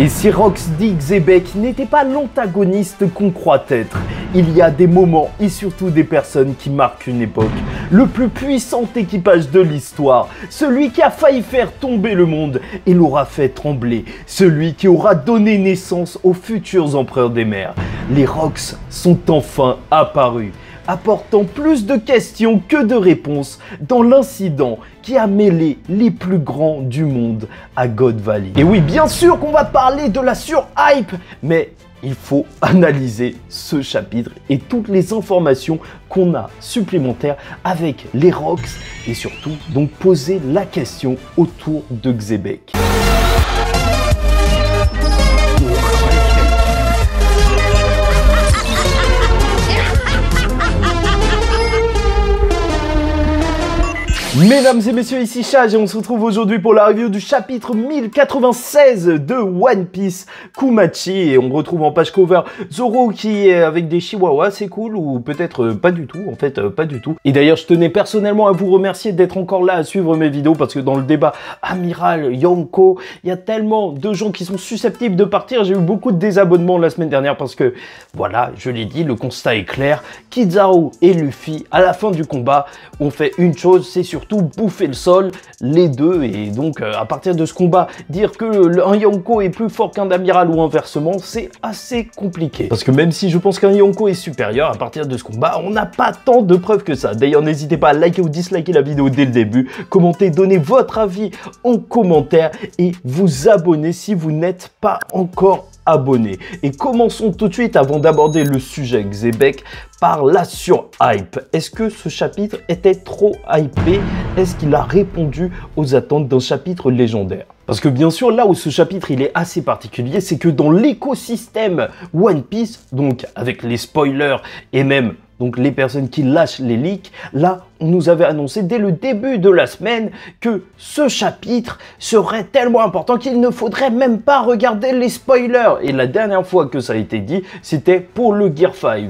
Et si Rox dit Xebec n'était pas l'antagoniste qu'on croit être, il y a des moments et surtout des personnes qui marquent une époque. Le plus puissant équipage de l'histoire, celui qui a failli faire tomber le monde et l'aura fait trembler, celui qui aura donné naissance aux futurs empereurs des mers. Les Rox sont enfin apparus apportant plus de questions que de réponses dans l'incident qui a mêlé les plus grands du monde à God Valley. Et oui, bien sûr qu'on va parler de la surhype, mais il faut analyser ce chapitre et toutes les informations qu'on a supplémentaires avec les rocks et surtout donc poser la question autour de Xebec. Mesdames et messieurs, ici Chage et on se retrouve aujourd'hui pour la review du chapitre 1096 de One Piece Kumachi. Et on retrouve en page cover Zoro qui est avec des chihuahuas, c'est cool ou peut-être euh, pas du tout, en fait euh, pas du tout. Et d'ailleurs je tenais personnellement à vous remercier d'être encore là à suivre mes vidéos parce que dans le débat Amiral, Yonko, il y a tellement de gens qui sont susceptibles de partir, j'ai eu beaucoup de désabonnements la semaine dernière parce que voilà, je l'ai dit, le constat est clair, Kizaru et Luffy à la fin du combat ont fait une chose, c'est sur bouffer le sol, les deux. Et donc, euh, à partir de ce combat, dire que un Yonko est plus fort qu'un Amiral ou inversement, c'est assez compliqué. Parce que même si je pense qu'un Yonko est supérieur, à partir de ce combat, on n'a pas tant de preuves que ça. D'ailleurs, n'hésitez pas à liker ou disliker la vidéo dès le début, commenter, donner votre avis en commentaire et vous abonner si vous n'êtes pas encore Et commençons tout de suite avant d'aborder le sujet Xebec par la sur-hype. Est-ce que ce chapitre était trop hypé? Est-ce qu'il a répondu aux attentes d'un chapitre légendaire? Parce que bien sûr, là où ce chapitre il est assez particulier, c'est que dans l'écosystème One Piece, donc avec les spoilers et même donc les personnes qui lâchent les leaks, là, on nous avait annoncé dès le début de la semaine que ce chapitre serait tellement important qu'il ne faudrait même pas regarder les spoilers. Et la dernière fois que ça a été dit, c'était pour le Gear 5.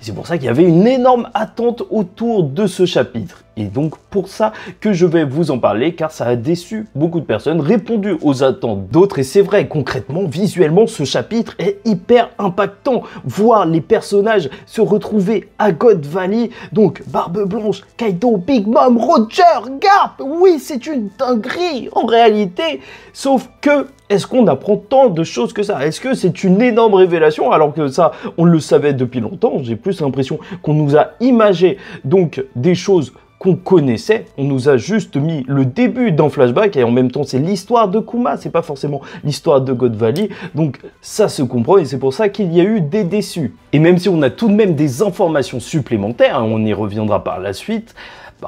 C'est pour ça qu'il y avait une énorme attente autour de ce chapitre. Et donc pour ça que je vais vous en parler car ça a déçu beaucoup de personnes, répondu aux attentes d'autres et c'est vrai concrètement visuellement ce chapitre est hyper impactant. Voir les personnages se retrouver à God Valley, donc Barbe Blanche, Kaido, Big Mom, Roger, Garp, oui c'est une dinguerie en réalité, sauf que est-ce qu'on apprend tant de choses que ça? Est-ce que c'est une énorme révélation alors que ça on le savait depuis longtemps? J'ai plus l'impression qu'on nous a imagé donc des choses qu'on connaissait. On nous a juste mis le début d'un flashback et en même temps c'est l'histoire de Kuma, c'est pas forcément l'histoire de God Valley. Donc ça se comprend et c'est pour ça qu'il y a eu des déçus. Et même si on a tout de même des informations supplémentaires, hein, on y reviendra par la suite,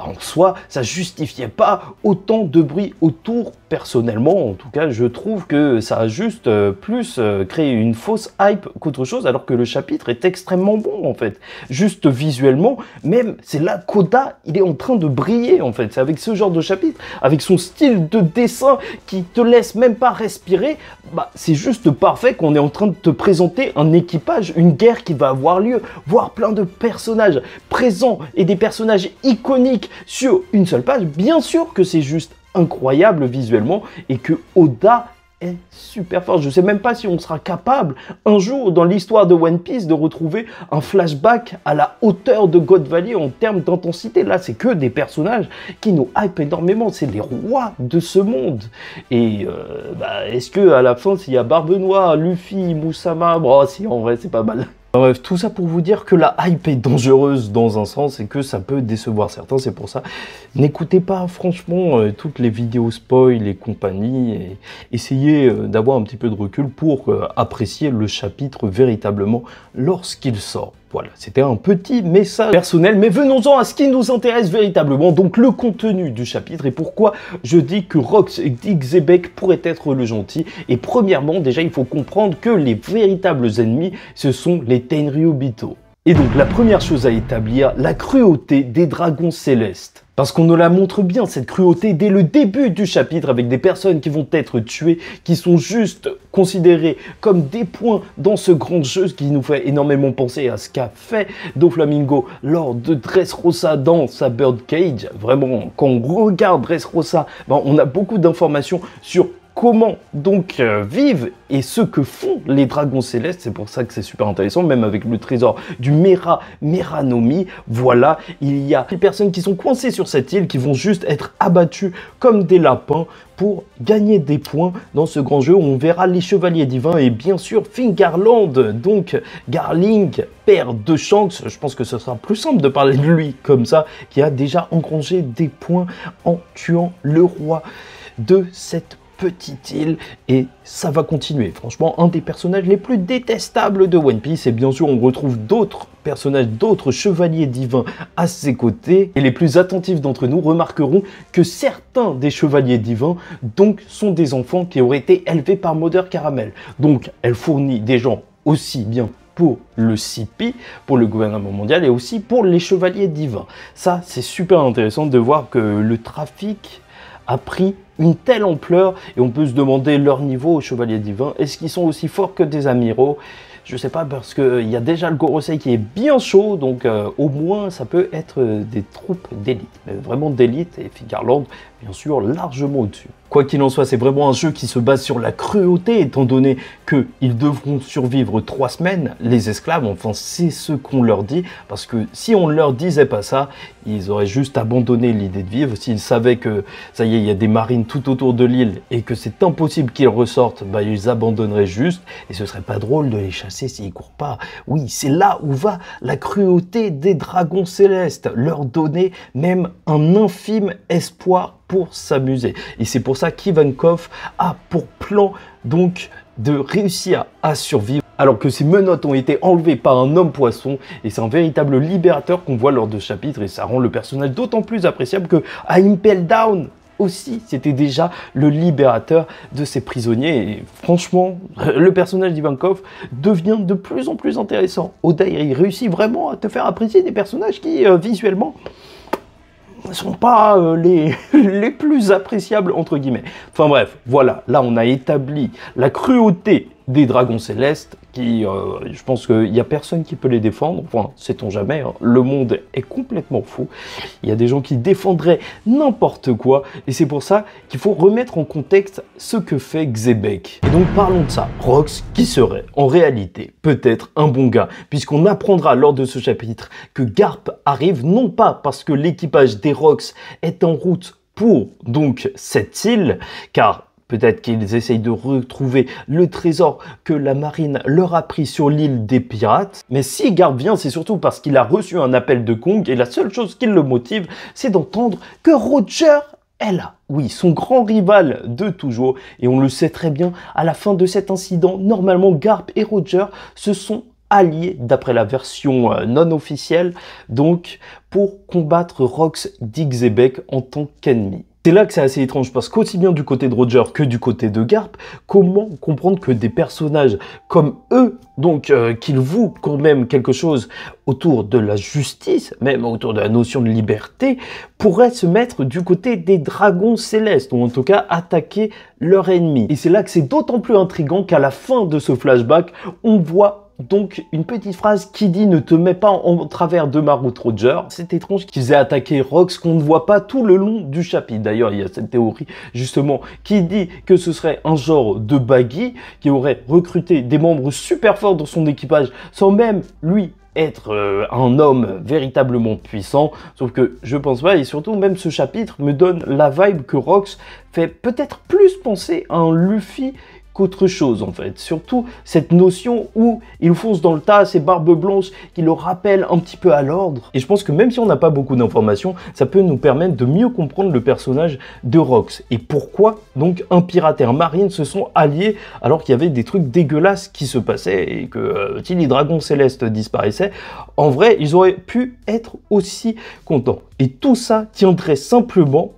en soi, ça justifiait pas autant de bruit autour. Personnellement, en tout cas, je trouve que ça a juste euh, plus euh, créé une fausse hype qu'autre chose, alors que le chapitre est extrêmement bon, en fait. Juste visuellement, même, c'est là Koda, il est en train de briller, en fait. C'est avec ce genre de chapitre, avec son style de dessin qui te laisse même pas respirer, bah, c'est juste parfait qu'on est en train de te présenter un équipage, une guerre qui va avoir lieu, voir plein de personnages présents et des personnages iconiques sur une seule page, bien sûr que c'est juste incroyable visuellement et que Oda est super fort. Je sais même pas si on sera capable un jour dans l'histoire de One Piece de retrouver un flashback à la hauteur de God Valley en termes d'intensité. Là, c'est que des personnages qui nous hype énormément. C'est les rois de ce monde. Et euh, bah, est-ce que à la fin, s'il y a Barbe Noire, Luffy, Moussama, bon, si en vrai, c'est pas mal. Bref, tout ça pour vous dire que la hype est dangereuse dans un sens et que ça peut décevoir certains. C'est pour ça, n'écoutez pas franchement euh, toutes les vidéos spoil et compagnie essayez euh, d'avoir un petit peu de recul pour euh, apprécier le chapitre véritablement lorsqu'il sort. Voilà, c'était un petit message personnel, mais venons-en à ce qui nous intéresse véritablement, donc le contenu du chapitre et pourquoi je dis que Rox et Xebec pourraient être le gentil. Et premièrement, déjà, il faut comprendre que les véritables ennemis, ce sont les Tenryubito. Et donc, la première chose à établir, la cruauté des dragons célestes. Parce qu'on nous la montre bien, cette cruauté, dès le début du chapitre, avec des personnes qui vont être tuées, qui sont juste considérées comme des points dans ce grand jeu, qui nous fait énormément penser à ce qu'a fait Doflamingo lors de Dressrosa dans sa Birdcage. Vraiment, quand on regarde Dressrosa, ben, on a beaucoup d'informations sur comment donc euh, vivent et ce que font les dragons célestes. C'est pour ça que c'est super intéressant, même avec le trésor du Mera Meranomi. Voilà, il y a des personnes qui sont coincées sur cette île qui vont juste être abattues comme des lapins pour gagner des points dans ce grand jeu où on verra les chevaliers divins et bien sûr Fingerland, donc Garling, père de Shanks, je pense que ce sera plus simple de parler de lui comme ça, qui a déjà engrangé des points en tuant le roi de cette petite île et ça va continuer. Franchement, un des personnages les plus détestables de One Piece et bien sûr on retrouve d'autres personnages, d'autres chevaliers divins à ses côtés et les plus attentifs d'entre nous remarqueront que certains des chevaliers divins donc sont des enfants qui auraient été élevés par Mother Caramel. Donc elle fournit des gens aussi bien pour le CP, pour le gouvernement mondial et aussi pour les chevaliers divins. Ça, c'est super intéressant de voir que le trafic a pris une telle ampleur et on peut se demander leur niveau aux chevaliers divins. Est-ce qu'ils sont aussi forts que des amiraux? Je sais pas parce qu'il y a déjà le Gorosei qui est bien chaud, donc euh, au moins ça peut être des troupes d'élite, mais vraiment d'élite et Figarland bien sûr largement au-dessus. Quoi qu'il en soit, c'est vraiment un jeu qui se base sur la cruauté, étant donné qu'ils devront survivre trois semaines, les esclaves, enfin c'est ce qu'on leur dit, parce que si on ne leur disait pas ça, ils auraient juste abandonné l'idée de vivre. S'ils savaient que, ça y est, il y a des marines tout autour de l'île et que c'est impossible qu'ils ressortent, bah, ils abandonneraient juste, et ce serait pas drôle de les chasser s'ils courent pas. Oui, c'est là où va la cruauté des dragons célestes, leur donner même un infime espoir pour s'amuser. Et c'est pour ça qu'Ivankov a pour plan donc de réussir à survivre alors que ses menottes ont été enlevées par un homme poisson et c'est un véritable libérateur qu'on voit lors de ce chapitre et ça rend le personnage d'autant plus appréciable que à Impel Down aussi, c'était déjà le libérateur de ses prisonniers. Et franchement, le personnage d'Ivankov devient de plus en plus intéressant. Oda, il réussit vraiment à te faire apprécier des personnages qui, euh, visuellement, ne sont pas euh, les, les plus appréciables, entre guillemets. Enfin bref, voilà, là on a établi la cruauté des dragons célestes qui, euh, je pense qu'il n'y a personne qui peut les défendre, enfin, sait-on jamais, hein. le monde est complètement fou, il y a des gens qui défendraient n'importe quoi, et c'est pour ça qu'il faut remettre en contexte ce que fait Xebec. Et donc parlons de ça, Rox, qui serait en réalité peut-être un bon gars, puisqu'on apprendra lors de ce chapitre que Garp arrive non pas parce que l'équipage des Rox est en route pour donc cette île, car Peut-être qu'ils essayent de retrouver le trésor que la marine leur a pris sur l'île des pirates. Mais si Garp vient, c'est surtout parce qu'il a reçu un appel de Kong et la seule chose qui le motive, c'est d'entendre que Roger est là. Oui, son grand rival de toujours. Et on le sait très bien, à la fin de cet incident, normalement Garp et Roger se sont alliés, d'après la version euh, non officielle, donc pour combattre Rox Dixebec en tant qu'ennemi. C'est là que c'est assez étrange parce qu'aussi bien du côté de Roger que du côté de Garp, comment comprendre que des personnages comme eux, donc euh, qu'ils vouent quand même quelque chose autour de la justice, même autour de la notion de liberté, pourraient se mettre du côté des dragons célestes, ou en tout cas attaquer leur ennemi. Et c'est là que c'est d'autant plus intrigant qu'à la fin de ce flashback, on voit donc une petite phrase qui dit ne te mets pas en travers de ma route Roger. C'est étrange qu'ils aient attaqué Rox qu'on ne voit pas tout le long du chapitre. D'ailleurs, il y a cette théorie justement qui dit que ce serait un genre de baggy qui aurait recruté des membres super forts dans son équipage sans même lui être euh, un homme véritablement puissant, sauf que je pense pas, et surtout même ce chapitre me donne la vibe que Rox fait peut-être plus penser à un Luffy autre chose en fait. Surtout cette notion où il fonce dans le tas, ces barbes blanches qui le rappellent un petit peu à l'ordre. Et je pense que même si on n'a pas beaucoup d'informations, ça peut nous permettre de mieux comprendre le personnage de Rox. Et pourquoi donc un pirate et un marine se sont alliés alors qu'il y avait des trucs dégueulasses qui se passaient et que euh, si les dragons célestes disparaissaient, en vrai ils auraient pu être aussi contents. Et tout ça tiendrait simplement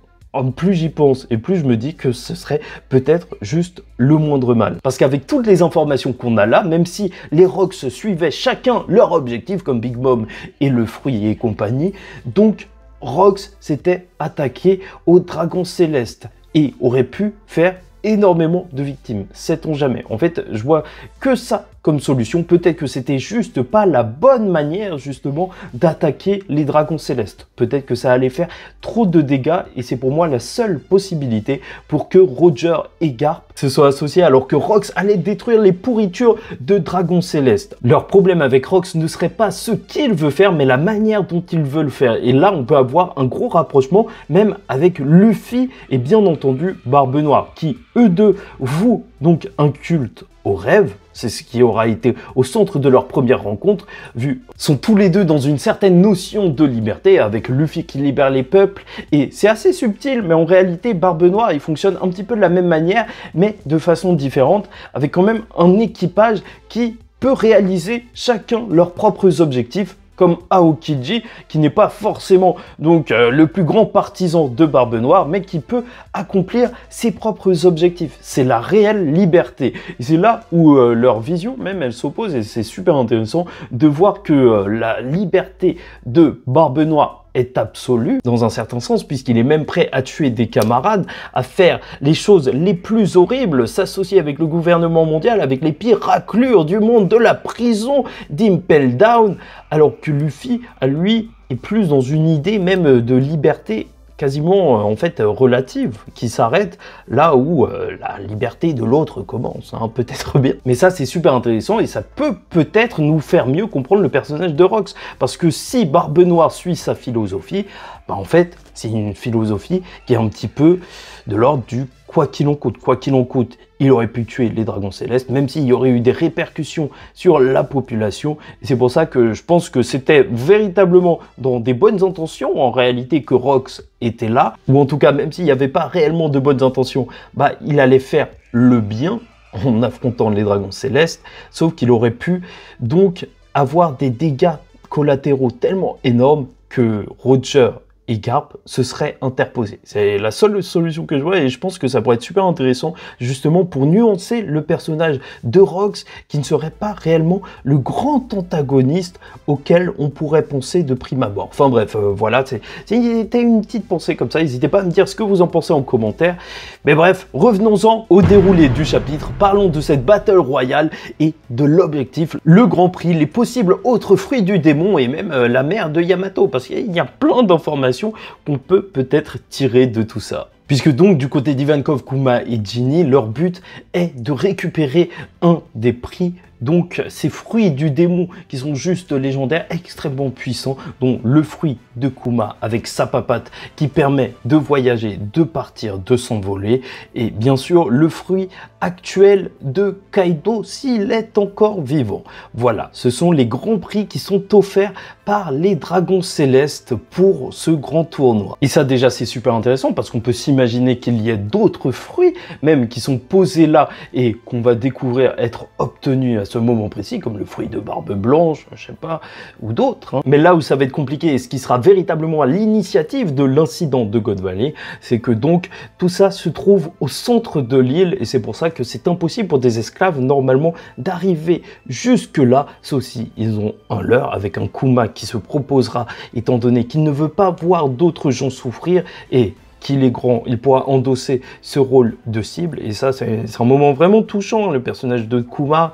plus j'y pense et plus je me dis que ce serait peut-être juste le moindre mal. Parce qu'avec toutes les informations qu'on a là, même si les Rocks suivaient chacun leur objectif comme Big Mom et le fruit et compagnie, donc Rox s'était attaqué au dragon céleste et aurait pu faire énormément de victimes. Sait-on jamais En fait, je vois que ça comme solution. Peut-être que c'était juste pas la bonne manière, justement, d'attaquer les dragons célestes. Peut-être que ça allait faire trop de dégâts et c'est pour moi la seule possibilité pour que Roger et Garp se soit associé alors que Rox allait détruire les pourritures de Dragon Céleste. Leur problème avec Rox ne serait pas ce qu'il veut faire, mais la manière dont il veut le faire. Et là, on peut avoir un gros rapprochement, même avec Luffy et bien entendu Barbe Noire, qui eux deux vouent donc un culte au rêve, c'est ce qui aura été au centre de leur première rencontre, vu sont tous les deux dans une certaine notion de liberté, avec Luffy qui libère les peuples, et c'est assez subtil, mais en réalité, Barbe Noire, il fonctionne un petit peu de la même manière, mais de façon différente, avec quand même un équipage qui peut réaliser chacun leurs propres objectifs comme Aokiji, qui n'est pas forcément donc euh, le plus grand partisan de Barbe Noire, mais qui peut accomplir ses propres objectifs. C'est la réelle liberté. C'est là où euh, leur vision même, elle s'oppose, et c'est super intéressant de voir que euh, la liberté de Barbe Noire est absolu dans un certain sens puisqu'il est même prêt à tuer des camarades, à faire les choses les plus horribles, s'associer avec le gouvernement mondial, avec les pires raclures du monde, de la prison d'Impel Down, alors que Luffy, à lui, est plus dans une idée même de liberté quasiment euh, en fait relative qui s'arrête là où euh, la liberté de l'autre commence, hein, peut-être bien. Mais ça c'est super intéressant et ça peut peut-être nous faire mieux comprendre le personnage de Rox parce que si Barbe Noire suit sa philosophie, bah en fait c'est une philosophie qui est un petit peu de l'ordre du quoi qu'il en coûte, quoi qu'il en coûte, il aurait pu tuer les dragons célestes, même s'il y aurait eu des répercussions sur la population. c'est pour ça que je pense que c'était véritablement dans des bonnes intentions, en réalité, que Rox était là, ou en tout cas, même s'il n'y avait pas réellement de bonnes intentions, bah, il allait faire le bien en affrontant les dragons célestes, sauf qu'il aurait pu donc avoir des dégâts collatéraux tellement énormes que Roger et Garp se serait interposé. C'est la seule solution que je vois et je pense que ça pourrait être super intéressant justement pour nuancer le personnage de Rox qui ne serait pas réellement le grand antagoniste auquel on pourrait penser de prime abord. Enfin bref, euh, voilà, c'était une petite pensée comme ça. N'hésitez pas à me dire ce que vous en pensez en commentaire. Mais bref, revenons-en au déroulé du chapitre. Parlons de cette battle royale et de l'objectif, le Grand Prix, les possibles autres fruits du démon et même euh, la mère de Yamato parce qu'il y a plein d'informations qu'on peut peut-être tirer de tout ça. Puisque donc du côté d'Ivankov, Kuma et Ginny, leur but est de récupérer un des prix donc ces fruits du démon qui sont juste légendaires, extrêmement puissants, dont le fruit de Kuma avec sa papate qui permet de voyager, de partir, de s'envoler, et bien sûr le fruit actuel de Kaido s'il est encore vivant. Voilà, ce sont les grands prix qui sont offerts par les dragons célestes pour ce grand tournoi. Et ça déjà c'est super intéressant parce qu'on peut s'imaginer qu'il y ait d'autres fruits même qui sont posés là et qu'on va découvrir être obtenus à ce moment précis comme le fruit de barbe blanche, je sais pas, ou d'autres. Hein. Mais là où ça va être compliqué et ce qui sera véritablement à l'initiative de l'incident de God Valley, c'est que donc tout ça se trouve au centre de l'île et c'est pour ça que c'est impossible pour des esclaves normalement d'arriver jusque là, sauf si ils ont un leurre avec un Kuma qui se proposera, étant donné qu'il ne veut pas voir d'autres gens souffrir et qu'il est grand, il pourra endosser ce rôle de cible. Et ça, c'est un moment vraiment touchant. Le personnage de Kuma,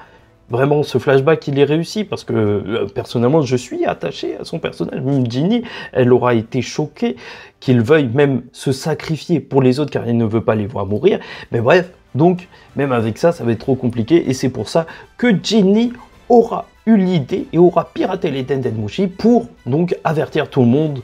vraiment, ce flashback, il est réussi parce que euh, personnellement, je suis attaché à son personnage. Même Ginny, elle aura été choquée qu'il veuille même se sacrifier pour les autres car il ne veut pas les voir mourir. Mais bref, donc, même avec ça, ça va être trop compliqué. Et c'est pour ça que Ginny aura eu l'idée et aura piraté les Mushi pour donc avertir tout le monde,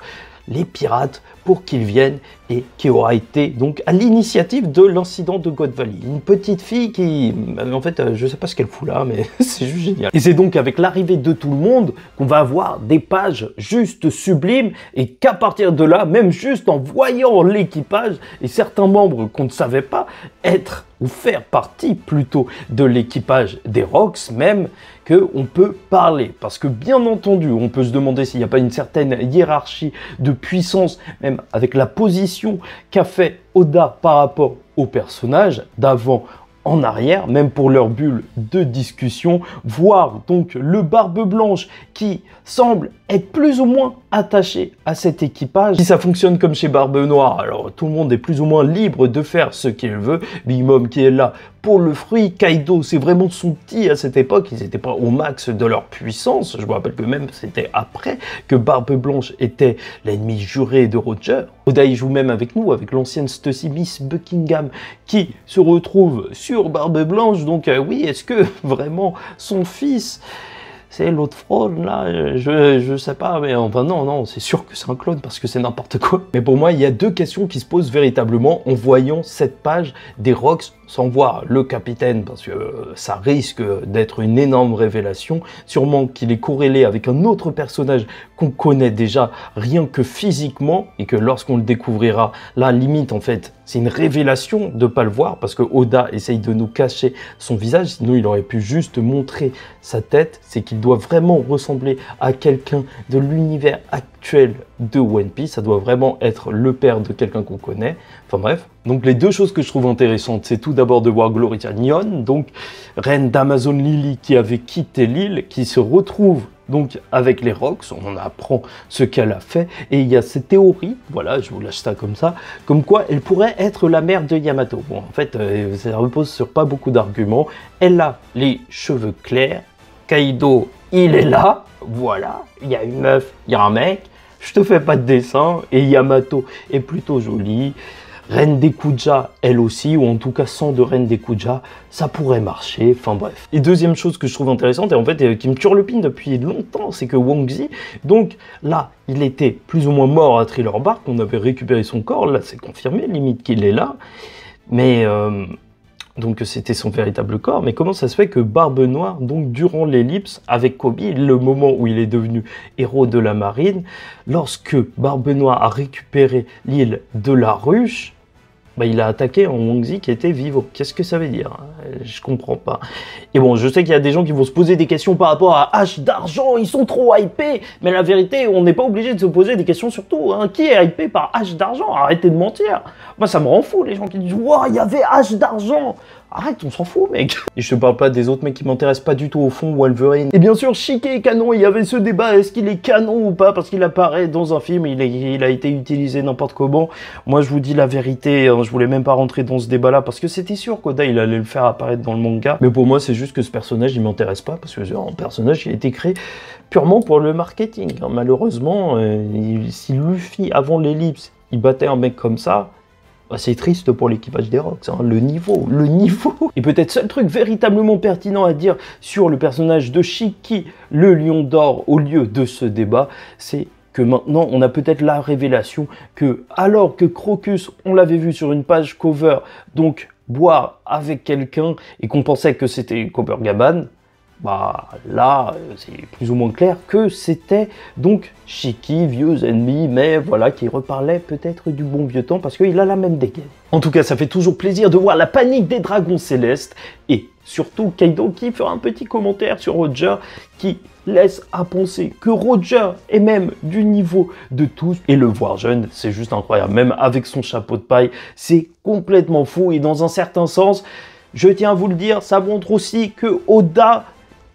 les pirates, pour qu'ils viennent et qui aura été donc à l'initiative de l'incident de God Valley. Une petite fille qui, euh, en fait, euh, je sais pas ce qu'elle fout là, mais c'est juste génial. Et c'est donc avec l'arrivée de tout le monde qu'on va avoir des pages juste sublimes et qu'à partir de là, même juste en voyant l'équipage et certains membres qu'on ne savait pas être ou faire partie plutôt de l'équipage des Rocks même, qu'on peut parler. Parce que bien entendu, on peut se demander s'il n'y a pas une certaine hiérarchie de puissance, même avec la position qu'a fait Oda par rapport au personnage d'avant en arrière, même pour leur bulle de discussion, voir donc le Barbe Blanche qui semble être plus ou moins attaché à cet équipage. Si ça fonctionne comme chez Barbe Noire, alors tout le monde est plus ou moins libre de faire ce qu'il veut. Big Mom qui est là pour le fruit, Kaido c'est vraiment son petit à cette époque, ils n'étaient pas au max de leur puissance. Je me rappelle que même c'était après que Barbe Blanche était l'ennemi juré de Roger. Oda joue même avec nous, avec l'ancienne Stussy Miss Buckingham qui se retrouve sur Barbe Blanche. Donc euh, oui, est-ce que vraiment son fils c'est l'autre fraude là, je, je sais pas, mais enfin non, non, c'est sûr que c'est un clone parce que c'est n'importe quoi. Mais pour moi, il y a deux questions qui se posent véritablement en voyant cette page des Rocks sans voir le capitaine, parce que euh, ça risque d'être une énorme révélation. Sûrement qu'il est corrélé avec un autre personnage qu'on connaît déjà rien que physiquement, et que lorsqu'on le découvrira, la limite en fait, c'est une révélation de pas le voir, parce que Oda essaye de nous cacher son visage, sinon il aurait pu juste montrer sa tête. C'est qu'il doit vraiment ressembler à quelqu'un de l'univers actuel de One Piece. Ça doit vraiment être le père de quelqu'un qu'on connaît. Enfin bref. Donc les deux choses que je trouve intéressantes, c'est tout d'abord de voir Gloria Nyon, donc reine d'Amazon Lily qui avait quitté l'île, qui se retrouve donc avec les Rocks, on apprend ce qu'elle a fait, et il y a cette théorie, voilà, je vous lâche ça comme ça, comme quoi elle pourrait être la mère de Yamato. Bon, en fait, euh, ça repose sur pas beaucoup d'arguments. Elle a les cheveux clairs, Kaido, il est là, voilà, il y a une meuf, il y a un mec, je te fais pas de dessin, et Yamato est plutôt jolie. Reine des Kuja, elle aussi, ou en tout cas sans de Reine des Kuja, ça pourrait marcher, enfin bref. Et deuxième chose que je trouve intéressante, et en fait euh, qui me turlupine depuis longtemps, c'est que Wang Zi, donc là, il était plus ou moins mort à Thriller Bark, on avait récupéré son corps, là c'est confirmé, limite qu'il est là, mais... Euh, donc c'était son véritable corps, mais comment ça se fait que Barbe Noire, donc durant l'ellipse avec Kobe, le moment où il est devenu héros de la marine, lorsque Barbe Noire a récupéré l'île de la ruche, bah, il a attaqué un Wangzi qui était vivant. Qu'est-ce que ça veut dire? Je comprends pas. Et bon, je sais qu'il y a des gens qui vont se poser des questions par rapport à H d'argent, ils sont trop hypés, mais la vérité, on n'est pas obligé de se poser des questions sur tout. Hein. Qui est hypé par H d'argent? Arrêtez de mentir. Moi, ça me rend fou, les gens qui disent « Waouh, il y avait H d'argent !» Arrête, on s'en fout, mec. Et je te parle pas des autres mecs qui m'intéressent pas du tout au fond, Wolverine. Et bien sûr, Chique est canon, il y avait ce débat, est-ce qu'il est canon ou pas, parce qu'il apparaît dans un film, il, il a été utilisé n'importe comment. Moi, je vous dis la vérité, hein, je voulais même pas rentrer dans ce débat-là, parce que c'était sûr qu'Oda, il allait le faire apparaître dans le manga. Mais pour moi, c'est juste que ce personnage, il m'intéresse pas, parce que c'est un personnage qui a été créé purement pour le marketing. Hein. Malheureusement, euh, si Luffy, avant l'ellipse, il battait un mec comme ça, bah, c'est triste pour l'équipage des Rocks, hein. le niveau, le niveau. Et peut-être seul truc véritablement pertinent à dire sur le personnage de Shiki, le lion d'or, au lieu de ce débat, c'est que maintenant on a peut-être la révélation que alors que Crocus, on l'avait vu sur une page cover, donc boire avec quelqu'un et qu'on pensait que c'était Gaban, bah là, c'est plus ou moins clair que c'était donc Shiki, vieux ennemi, mais voilà, qui reparlait peut-être du bon vieux temps parce qu'il a la même dégaine. En tout cas, ça fait toujours plaisir de voir la panique des dragons célestes et surtout Kaido qui fera un petit commentaire sur Roger qui laisse à penser que Roger est même du niveau de tous et le voir jeune, c'est juste incroyable. Même avec son chapeau de paille, c'est complètement fou et dans un certain sens, je tiens à vous le dire, ça montre aussi que Oda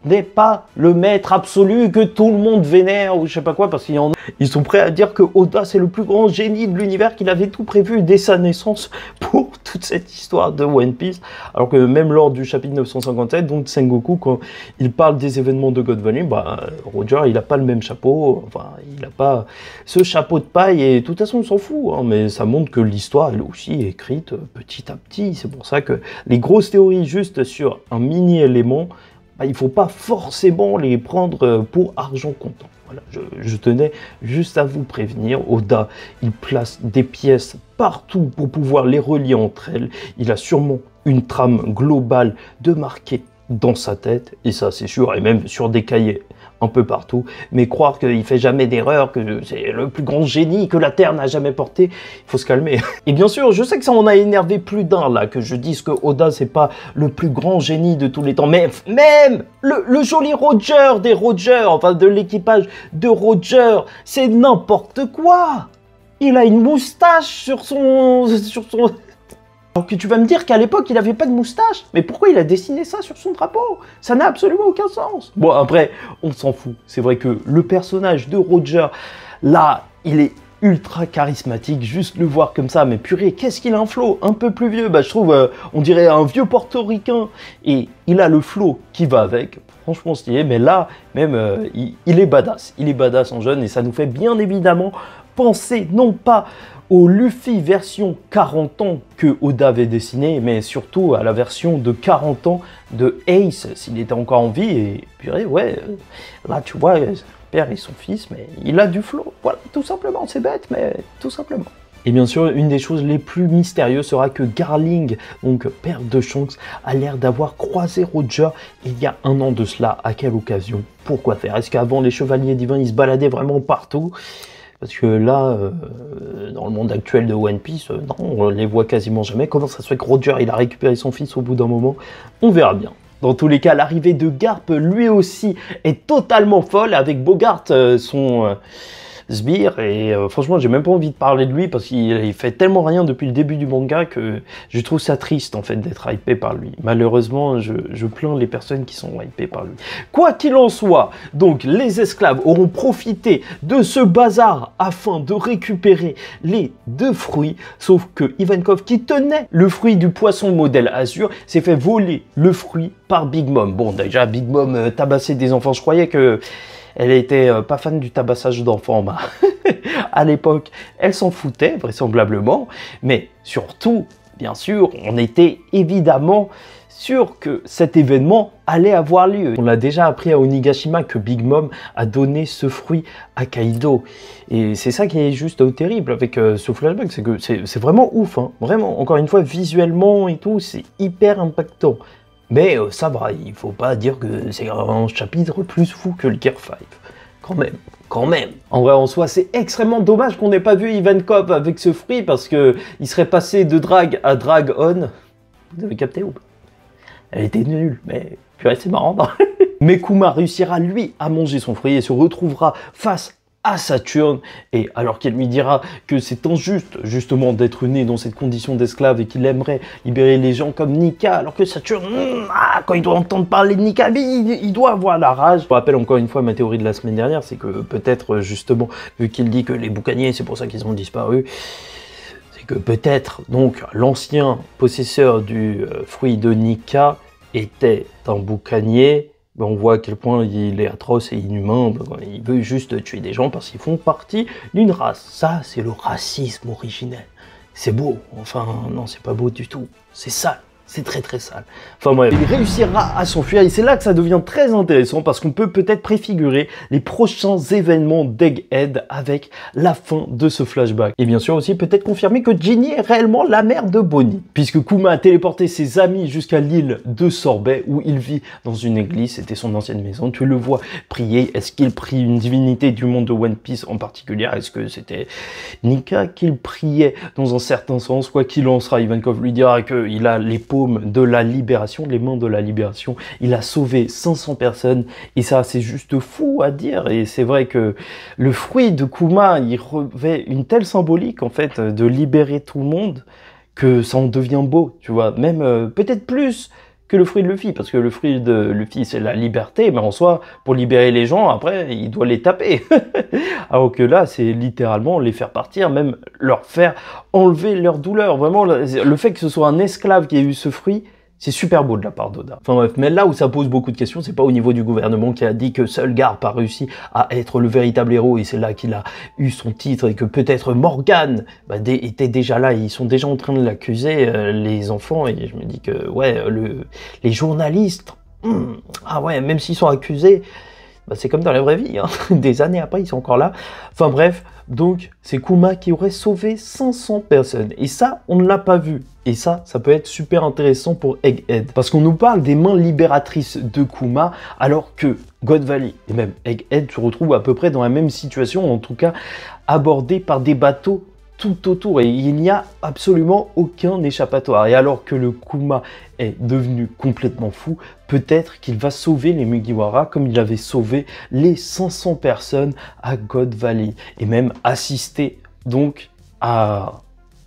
n'est pas le maître absolu que tout le monde vénère ou je sais pas quoi parce qu'il y en a. Ils sont prêts à dire que Oda c'est le plus grand génie de l'univers qu'il avait tout prévu dès sa naissance pour toute cette histoire de One Piece. Alors que même lors du chapitre 957, donc Sengoku, quand il parle des événements de God Valley, bah, Roger il a pas le même chapeau, enfin il a pas ce chapeau de paille et de toute façon on s'en fout, hein, mais ça montre que l'histoire elle aussi est écrite petit à petit. C'est pour ça que les grosses théories juste sur un mini élément bah, il ne faut pas forcément les prendre euh, pour argent comptant. Voilà, je, tenais juste à vous prévenir. Oda, il place des pièces partout pour pouvoir les relier entre elles. Il a sûrement une trame globale de marquer dans sa tête, et ça c'est sûr, et même sur des cahiers un peu partout, mais croire qu'il fait jamais d'erreur, que c'est le plus grand génie que la Terre n'a jamais porté, il faut se calmer. Et bien sûr, je sais que ça en a énervé plus d'un là, que je dise que Oda c'est pas le plus grand génie de tous les temps, mais même le, joli Roger des Rogers, enfin de l'équipage de Roger, c'est n'importe quoi. Il a une moustache sur son... sur son... Alors que tu vas me dire qu'à l'époque, il n'avait pas de moustache. Mais pourquoi il a dessiné ça sur son drapeau? Ça n'a absolument aucun sens. Bon, après, on s'en fout. C'est vrai que le personnage de Roger Là, il est ultra charismatique, juste le voir comme ça, mais purée, qu'est-ce qu'il a un flow un peu plus vieux, bah je trouve, euh, on dirait un vieux portoricain, et il a le flow qui va avec, franchement stylé, mais là, même, euh, il, est badass, il est badass en jeune, et ça nous fait bien évidemment penser, non pas au Luffy version 40 ans que Oda avait dessiné, mais surtout à la version de 40 ans de Ace, s'il était encore en vie, et purée, ouais, euh, là tu vois, père et son fils, mais il a du flow. Voilà, tout simplement. C'est bête, mais tout simplement. Et bien sûr, une des choses les plus mystérieuses sera que Garling, donc père de Shanks, a l'air d'avoir croisé Roger il y a un an de cela. À quelle occasion? Pourquoi faire? Est-ce qu'avant les chevaliers divins, ils se baladaient vraiment partout? Parce que là, euh, dans le monde actuel de One Piece, euh, non, on les voit quasiment jamais. Comment ça se fait que Roger, il a récupéré son fils au bout d'un moment? On verra bien. Dans tous les cas, l'arrivée de Garp, lui aussi, est totalement folle avec Bogart, euh, son sbire. Et euh, franchement, j'ai même pas envie de parler de lui parce qu'il fait tellement rien depuis le début du manga que je trouve ça triste en fait d'être hypé par lui. Malheureusement, je, plains les personnes qui sont hypées par lui. Quoi qu'il en soit, donc les esclaves auront profité de ce bazar afin de récupérer les deux fruits. Sauf que Ivankov, qui tenait le fruit du poisson modèle Azur, s'est fait voler le fruit par Big Mom. Bon, déjà, Big Mom euh, tabassait des enfants. Je croyais que elle était euh, pas fan du tabassage d'enfants. Bah, à l'époque, elle s'en foutait, vraisemblablement. Mais surtout, bien sûr, on était évidemment sûr que cet événement allait avoir lieu. On l'a déjà appris à Onigashima que Big Mom a donné ce fruit à Kaido. Et c'est ça qui est juste terrible avec euh, ce flashback, c'est que c'est vraiment ouf, hein. vraiment, encore une fois, visuellement et tout, c'est hyper impactant. Mais euh, ça va, il faut pas dire que c'est un chapitre plus fou que le Gear 5. Quand même, quand même. En vrai, en soi, c'est extrêmement dommage qu'on n'ait pas vu Ivankov avec ce fruit parce que il serait passé de drag à drag on. Vous avez capté ou pas? Elle était nulle, mais puis c'est marrant. mais Kuma réussira lui à manger son fruit et se retrouvera face à Saturne, et alors qu'elle lui dira que c'est injuste justement d'être né dans cette condition d'esclave et qu'il aimerait libérer les gens comme Nika, alors que Saturne, hmm, ah, quand il doit entendre parler de Nika, il, doit avoir la rage. Je rappelle encore une fois ma théorie de la semaine dernière, c'est que peut-être justement, vu qu'il dit que les boucaniers, c'est pour ça qu'ils ont disparu, c'est que peut-être donc l'ancien possesseur du euh, fruit de Nika était un boucanier on voit à quel point il est atroce et inhumain. Ben, il veut juste tuer des gens parce qu'ils font partie d'une race. Ça, c'est le racisme originel. C'est beau. Enfin, non, c'est pas beau du tout. C'est sale. C'est très très sale. Enfin bref, il réussira à s'enfuir et c'est là que ça devient très intéressant parce qu'on peut peut-être préfigurer les prochains événements d'Egghead avec la fin de ce flashback. Et bien sûr aussi peut-être confirmer que Ginny est réellement la mère de Bonnie, puisque Kuma a téléporté ses amis jusqu'à l'île de Sorbet où il vit dans une église, c'était son ancienne maison. Tu le vois prier, est-ce qu'il prie une divinité du monde de One Piece en particulier? Est-ce que c'était Nika qu'il priait dans un certain sens? Quoi qu'il en sera, Ivankov lui dira qu'il a les de la libération, les mains de la libération. Il a sauvé 500 personnes. Et ça c'est juste fou à dire. Et c'est vrai que le fruit de Kuma il revêt une telle symbolique en fait de libérer tout le monde que ça en devient beau, tu vois, même euh, peut-être plus que le fruit de Luffy, parce que le fruit de Luffy, c'est la liberté, mais en soi, pour libérer les gens, après, il doit les taper. Alors que là, c'est littéralement les faire partir, même leur faire enlever leur douleur. Vraiment, le fait que ce soit un esclave qui ait eu ce fruit, c'est super beau de la part d'Oda. Enfin bref, mais là où ça pose beaucoup de questions, c'est pas au niveau du gouvernement qui a dit que seul Garp a réussi à être le véritable héros et c'est là qu'il a eu son titre et que peut-être Morgan bah, était déjà là, ils sont déjà en train de l'accuser, euh, les enfants, et je me dis que ouais, le, les journalistes, hmm, ah ouais, même s'ils sont accusés, bah, c'est comme dans la vraie vie, hein. des années après, ils sont encore là. Enfin bref, donc c'est Kuma qui aurait sauvé 500 personnes. Et ça, on ne l'a pas vu. Et ça, ça peut être super intéressant pour Egghead. Parce qu'on nous parle des mains libératrices de Kuma, alors que God Valley et même Egghead se retrouvent à peu près dans la même situation, en tout cas abordés par des bateaux tout autour et il n'y a absolument aucun échappatoire. Et alors que le Kuma est devenu complètement fou, peut-être qu'il va sauver les Mugiwara comme il avait sauvé les 500 personnes à God Valley et même assister donc à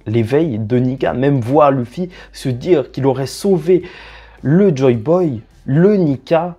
l'éveil de Nika, même voir Luffy se dire qu'il aurait sauvé le Joy Boy, le Nika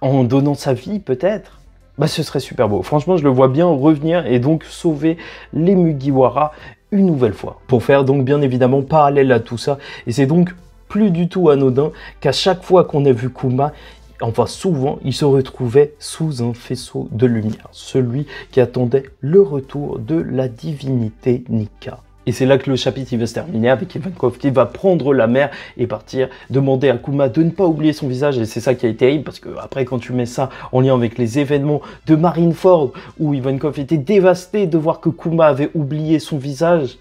en donnant sa vie peut-être bah ce serait super beau. Franchement, je le vois bien revenir et donc sauver les Mugiwara une nouvelle fois. Pour faire donc bien évidemment parallèle à tout ça, et c'est donc plus du tout anodin qu'à chaque fois qu'on a vu Kuma, enfin souvent, il se retrouvait sous un faisceau de lumière, celui qui attendait le retour de la divinité Nika. Et c'est là que le chapitre va se terminer avec Ivankov qui va prendre la mer et partir demander à Kuma de ne pas oublier son visage. Et c'est ça qui a été terrible parce que après quand tu mets ça en lien avec les événements de Marineford où Ivankov était dévasté de voir que Kuma avait oublié son visage.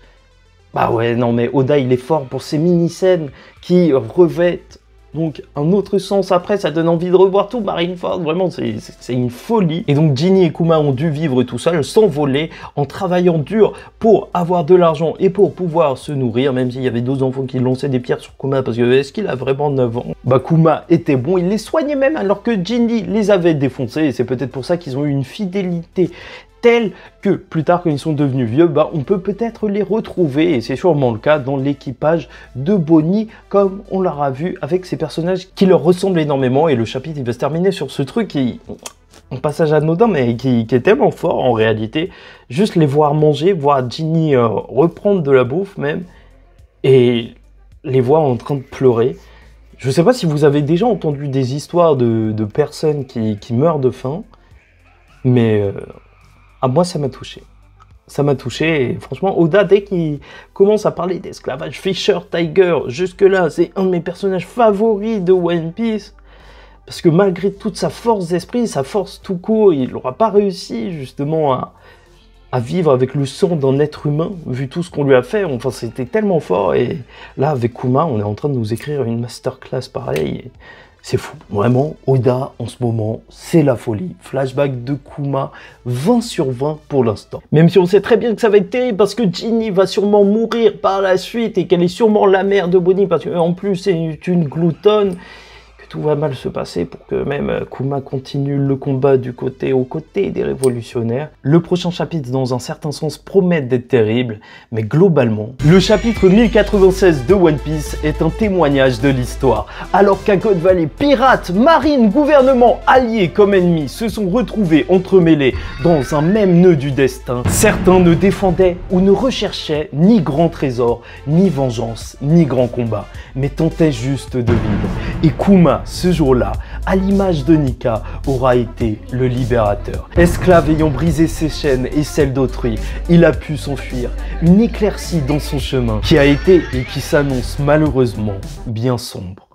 Bah ouais, non mais Oda il est fort pour ces mini-scènes qui revêtent donc un autre sens après, ça donne envie de revoir tout Marineford, vraiment c'est une folie. Et donc Ginny et Kuma ont dû vivre tout seul, s'envoler, en travaillant dur pour avoir de l'argent et pour pouvoir se nourrir, même s'il y avait deux enfants qui lançaient des pierres sur Kuma, parce que est-ce qu'il a vraiment 9 ans? Bah Kuma était bon, il les soignait même alors que Ginny les avait défoncés, et c'est peut-être pour ça qu'ils ont eu une fidélité tels que plus tard quand ils sont devenus vieux, bah, on peut peut-être les retrouver, et c'est sûrement le cas dans l'équipage de Bonnie, comme on l'aura vu avec ces personnages qui leur ressemblent énormément, et le chapitre il va se terminer sur ce truc qui... Un passage anodin, mais qui, est tellement fort en réalité. Juste les voir manger, voir Ginny euh, reprendre de la bouffe même, et les voir en train de pleurer. Je ne sais pas si vous avez déjà entendu des histoires de, personnes qui, meurent de faim, mais euh, ah, moi, ça m'a touché. Ça m'a touché. Et franchement, Oda, dès qu'il commence à parler d'esclavage, Fisher Tiger, jusque-là, c'est un de mes personnages favoris de One Piece. Parce que malgré toute sa force d'esprit, sa force tout court, il n'aura pas réussi justement à, à vivre avec le sang d'un être humain, vu tout ce qu'on lui a fait. Enfin, c'était tellement fort. Et là, avec Kuma, on est en train de nous écrire une masterclass pareille. C'est fou, vraiment, Oda en ce moment, c'est la folie. Flashback de Kuma, 20 sur 20 pour l'instant. Même si on sait très bien que ça va être terrible parce que Ginny va sûrement mourir par la suite et qu'elle est sûrement la mère de Bonnie parce qu'en plus c'est une gloutonne tout va mal se passer pour que même euh, Kuma continue le combat du côté aux côtés des révolutionnaires. Le prochain chapitre, dans un certain sens, promet d'être terrible, mais globalement, le chapitre 1096 de One Piece est un témoignage de l'histoire. Alors qu'un Code Valley pirates, marines, gouvernements, alliés comme ennemis se sont retrouvés entremêlés dans un même nœud du destin, certains ne défendaient ou ne recherchaient ni grand trésor, ni vengeance, ni grand combat, mais tentaient juste de vivre. Et Kuma ce jour-là, à l'image de Nika, aura été le libérateur. Esclave ayant brisé ses chaînes et celles d'autrui, il a pu s'enfuir, une éclaircie dans son chemin qui a été et qui s'annonce malheureusement bien sombre.